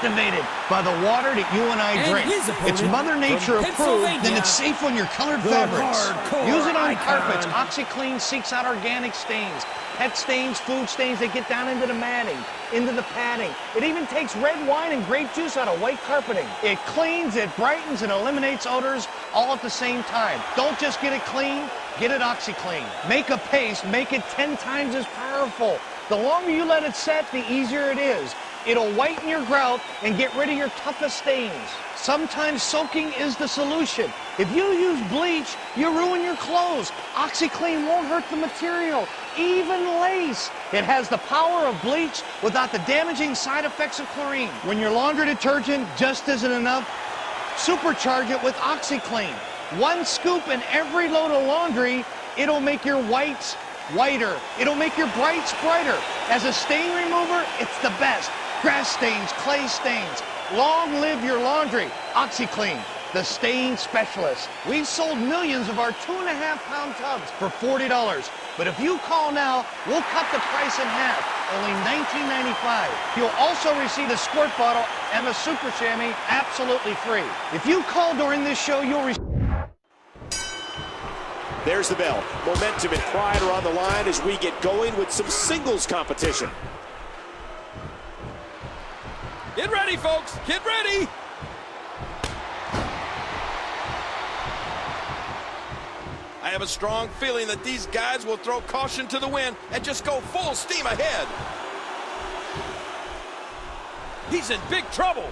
activated by the water that you and I And drink. It's Mother Nature approved, then it's safe on your colored fabrics. Use it on icon. carpets. OxiClean seeks out organic stains, pet stains, food stains that get down into the matting, into the padding. It even takes red wine and grape juice out of white carpeting. It cleans, it brightens, and eliminates odors all at the same time. Don't just get it clean, get it OxiClean. Make a paste, make it 10 times as powerful. The longer you let it set, the easier it is. It'll whiten your grout and get rid of your toughest stains. Sometimes soaking is the solution. If you use bleach, you ruin your clothes. OxiClean won't hurt the material, even lace. It has the power of bleach without the damaging side effects of chlorine. When your laundry detergent just isn't enough, supercharge it with OxiClean. One scoop in every load of laundry, it'll make your whites whiter. It'll make your brights brighter. As a stain remover, it's the best. Grass stains, clay stains. Long live your laundry. OxiClean, the stain specialist. We've sold millions of our two and a half pound tubs for $40. But if you call now, we'll cut the price in half, only $19.95. You'll also receive a squirt bottle and the super chamois absolutely free. If you call during this show, you'll receive There's the bell. Momentum and pride are on the line as we get going with some singles competition. Get ready, folks. Get ready. I have a strong feeling that these guys will throw caution to the wind and just go full steam ahead. He's in big trouble.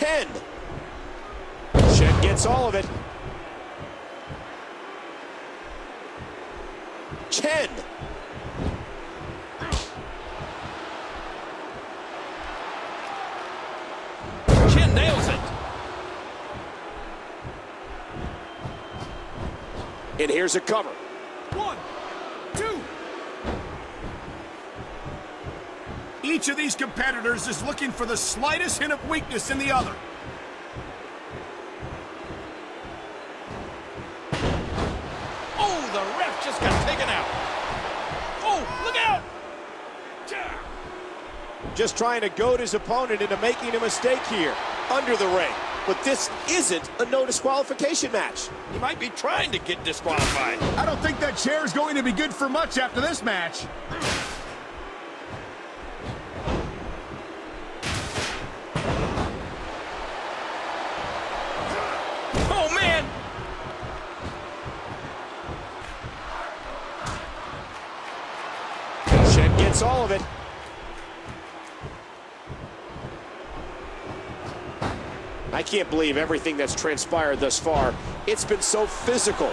10. Shen gets all of it. Chen. Chen nails it. And here's a cover. Each of these competitors is looking for the slightest hint of weakness in the other. Oh, the ref just got taken out. Oh, look out. Just trying to goad his opponent into making a mistake here. Under the ring. But this isn't a no disqualification match. He might be trying to get disqualified. I don't think that chair is going to be good for much after this match. Oh, man. Chen gets all of it. I can't believe everything that's transpired thus far. It's been so physical.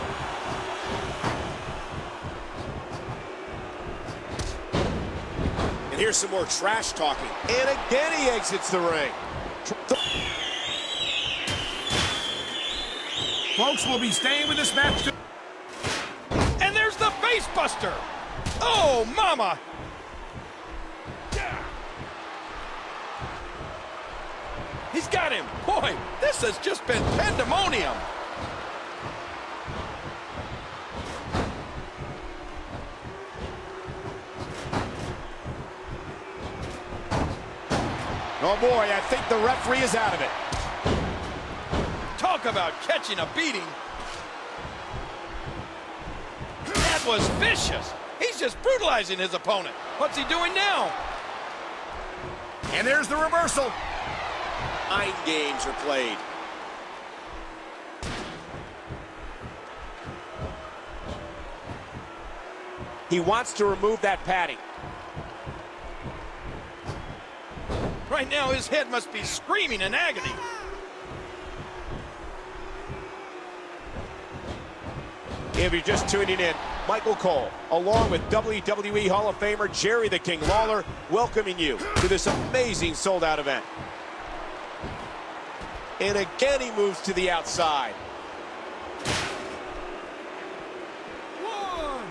And here's some more trash talking. And again he exits the ring. Folks will be staying with this match. to- And there's the face buster. Oh, mama. Got him. Boy, this has just been pandemonium. Oh boy, I think the referee is out of it. Talk about catching a beating. That was vicious. He's just brutalizing his opponent. What's he doing now? And there's the reversal. Nine games are played. He wants to remove that padding. Right now, his head must be screaming in agony. If you're just tuning in, Michael Cole, along with WWE Hall of Famer Jerry the King Lawler, welcoming you to this amazing sold-out event. And again, he moves to the outside. One.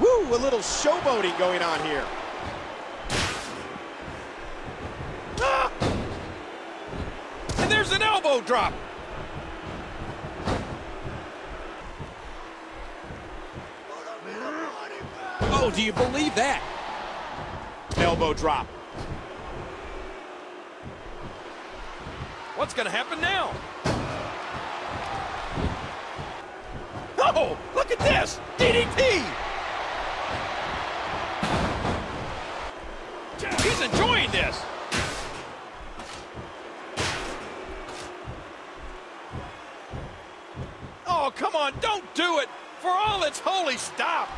Woo, a little showboating going on here. Ah! And there's an elbow drop. Oh, do you believe that? Elbow drop. What's going to happen now? Oh, look at this! DDT! He's enjoying this. Oh, come on, don't do it! For all its holy, stop!